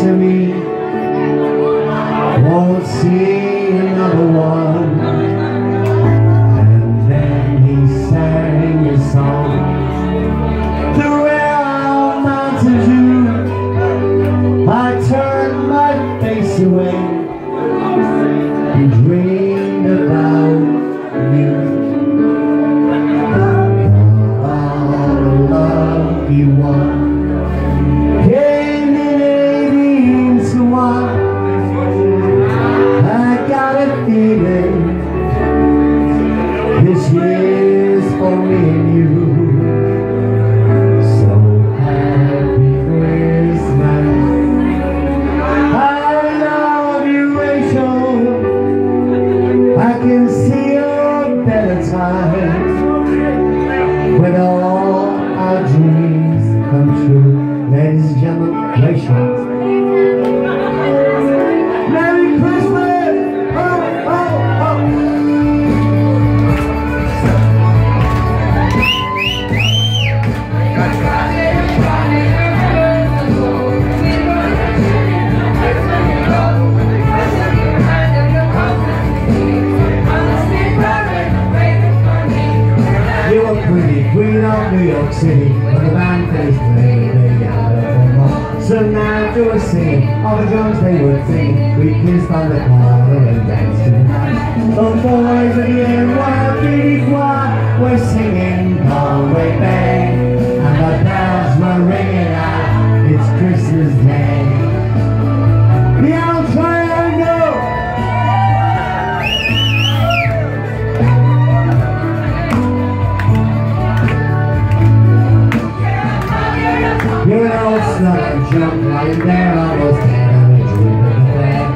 to me. Won't see another one. And then he sang a song. The real mountain I turned my face away. He dreamed about you. About a love you want time when all our dreams come true. Ladies and gentlemen, Rachel. Queen of New York City When the band finished playing they So now they were singing All the drums they were singing We kissed on the corner and danced jump lying there almost dead on a dream of the bed.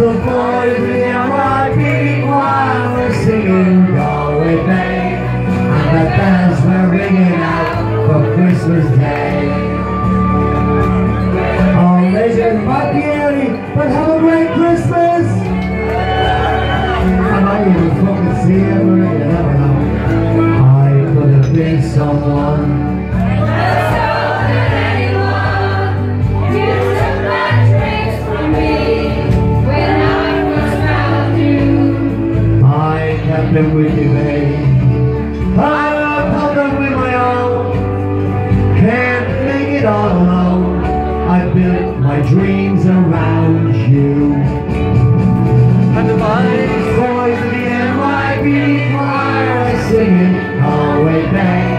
The boys in the NYPD choir were singing Galway Bay And the ringing out for Christmas Day Oh, but have a great Christmas! I might even fucking see someone I kept them with me, babe. I held them with my own. Can't make it all alone. I built my dreams around you. And the boys, of the NYPD choir are singing Galway Bay.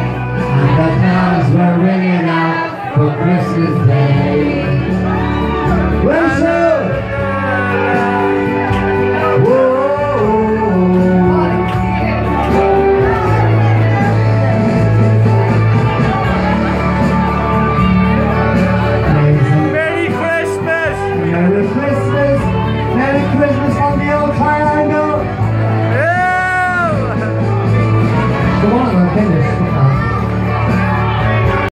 We're ringing out for Christmas